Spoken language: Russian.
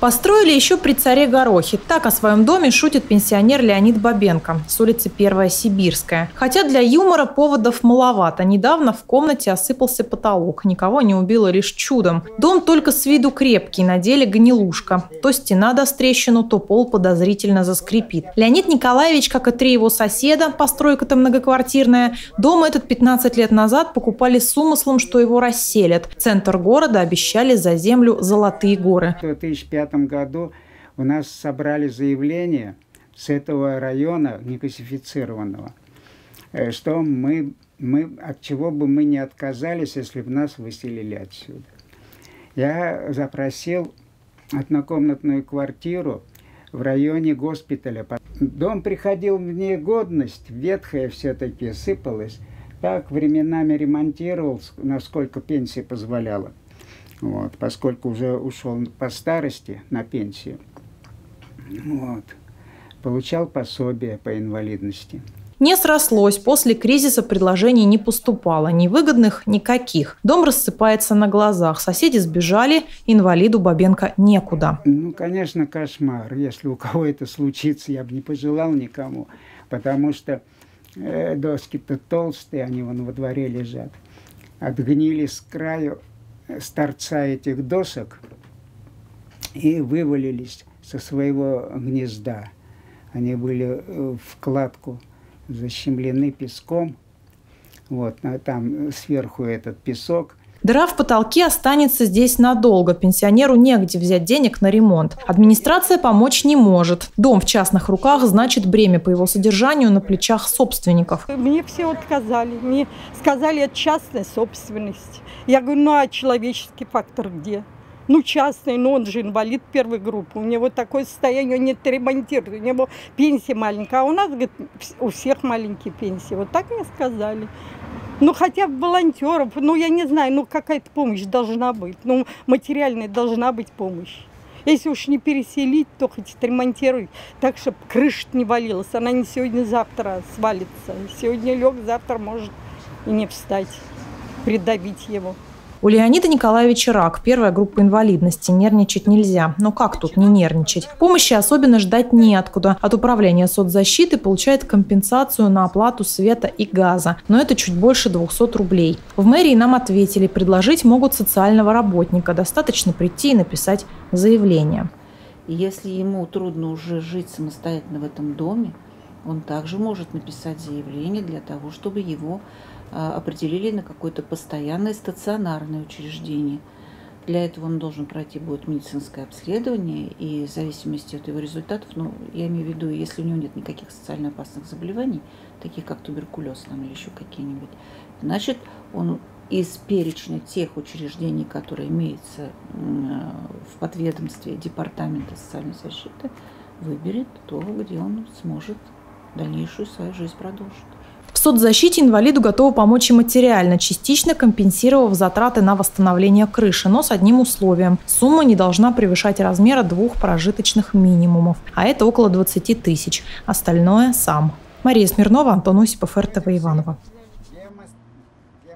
Построили еще при царе Горохе. Так о своем доме шутит пенсионер Леонид Бабенко с улицы Первая Сибирская. Хотя для юмора поводов маловато. Недавно в комнате осыпался потолок. Никого не убило лишь чудом. Дом только с виду крепкий, на деле гнилушка. То стена даст трещину, то пол подозрительно заскрипит. Леонид Николаевич, как и три его соседа, постройка-то многоквартирная, дом этот 15 лет назад покупали с умыслом, что его расселят. Центр города обещали за землю золотые горы. 1975 году у нас собрали заявление с этого района некассифицированного, э, что мы, мы, от чего бы мы не отказались, если бы нас выселили отсюда. Я запросил однокомнатную квартиру в районе госпиталя. Дом приходил в негодность, ветхая все-таки, сыпалась. Так временами ремонтировал, насколько пенсия позволяла вот, поскольку уже ушел по старости на пенсию. Вот, получал пособие по инвалидности. Не срослось, после кризиса предложений не поступало, невыгодных никаких. Дом рассыпается на глазах, соседи сбежали, инвалиду Бабенко некуда. Ну, конечно, кошмар. Если у кого это случится, я бы не пожелал никому, потому что э, доски-то толстые, они вон во дворе лежат. Отгнили с краю, с торца этих досок и вывалились со своего гнезда. Они были э, в кладку защемлены песком. Вот, а там сверху этот песок. Дыра в потолке останется здесь надолго. Пенсионеру негде взять денег на ремонт. Администрация помочь не может. Дом в частных руках значит бремя по его содержанию на плечах собственников. Мне все отказали. Мне сказали, это частная собственность. Я говорю, ну а человеческий фактор где? Ну, частный, но он же инвалид первой группы. У него такое состояние, он не ремонтирует. У него пенсия маленькая. А у нас, говорит, у всех маленькие пенсии. Вот так мне сказали. Ну, хотя бы волонтеров, ну, я не знаю, ну, какая-то помощь должна быть. Ну, материальная должна быть помощь. Если уж не переселить, то хоть отремонтировать так, чтобы крыша не валилась. Она не сегодня-завтра свалится. Сегодня лег, завтра может и не встать придавить его. У Леонида Николаевича рак, первая группа инвалидности. Нервничать нельзя. Но как тут не нервничать? Помощи особенно ждать неоткуда. От управления соцзащиты получает компенсацию на оплату света и газа. Но это чуть больше 200 рублей. В мэрии нам ответили, предложить могут социального работника. Достаточно прийти и написать заявление. Если ему трудно уже жить самостоятельно в этом доме, он также может написать заявление для того, чтобы его а, определили на какое-то постоянное стационарное учреждение. Для этого он должен пройти будет медицинское обследование, и в зависимости от его результатов, ну, я имею в виду, если у него нет никаких социально опасных заболеваний, таких как туберкулез там, или еще какие-нибудь, значит, он из перечня тех учреждений, которые имеются в подведомстве Департамента социальной защиты, выберет то, где он сможет дальнейшую свою жизнь продолжить. В соцзащите инвалиду готовы помочь и материально, частично компенсировав затраты на восстановление крыши, но с одним условием. Сумма не должна превышать размера двух прожиточных минимумов, а это около 20 тысяч. Остальное сам. Мария Смирнова, Антон Осипов, РТВ Иванова.